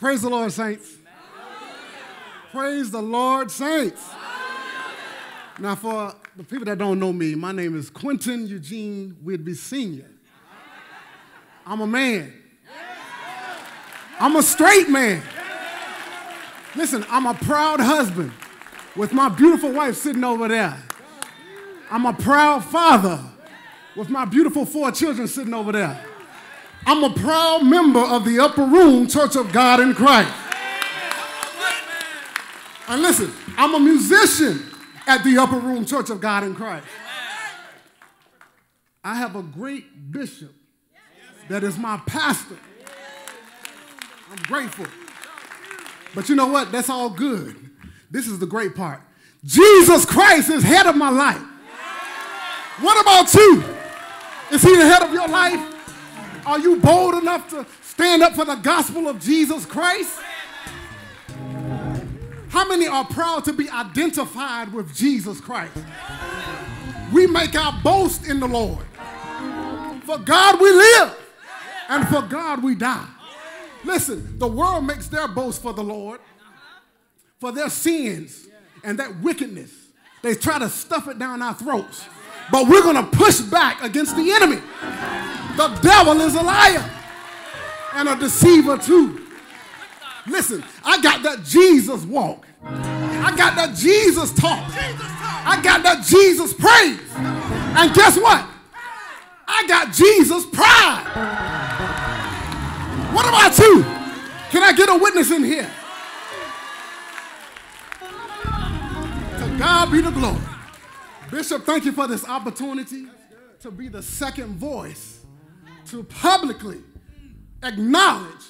Praise the Lord, saints. Praise the Lord, saints. Now, for the people that don't know me, my name is Quentin Eugene Whitby Sr. I'm a man. I'm a straight man. Listen, I'm a proud husband with my beautiful wife sitting over there. I'm a proud father with my beautiful four children sitting over there. I'm a proud member of the Upper Room Church of God in Christ. And listen, I'm a musician at the Upper Room Church of God in Christ. I have a great bishop that is my pastor. I'm grateful. But you know what? That's all good. This is the great part. Jesus Christ is head of my life. What about you? Is he the head of your life? Are you bold enough to stand up for the gospel of Jesus Christ? How many are proud to be identified with Jesus Christ? We make our boast in the Lord. For God we live, and for God we die. Listen, the world makes their boast for the Lord, for their sins and that wickedness. They try to stuff it down our throats. But we're going to push back against the enemy. The devil is a liar and a deceiver too. Listen, I got that Jesus walk. I got that Jesus talk. I got that Jesus praise. And guess what? I got Jesus pride. What about you? Can I get a witness in here? To God be the glory. Bishop, thank you for this opportunity to be the second voice to publicly acknowledge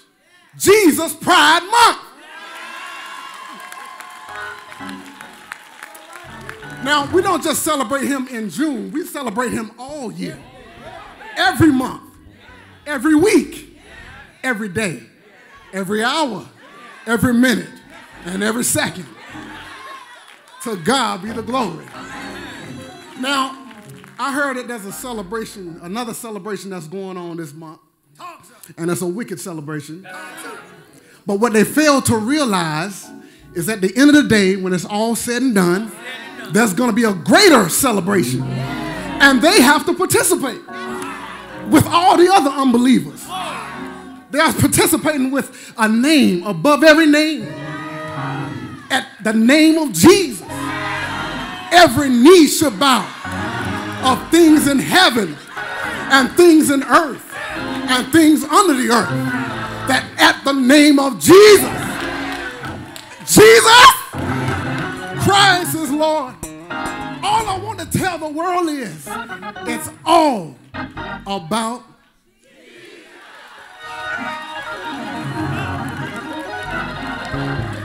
Jesus Pride Month. Now, we don't just celebrate him in June, we celebrate him all year, every month, every week, every day, every hour, every minute, and every second. To God be the glory. Now, I heard that there's a celebration, another celebration that's going on this month, and it's a wicked celebration. But what they fail to realize is at the end of the day, when it's all said and done, there's going to be a greater celebration. And they have to participate with all the other unbelievers. They are participating with a name above every name. At the name of Jesus, every knee should bow of things in heaven and things in earth and things under the earth. That at the name of Jesus, Jesus Christ is Lord. All I want to tell the world is it's all about Jesus.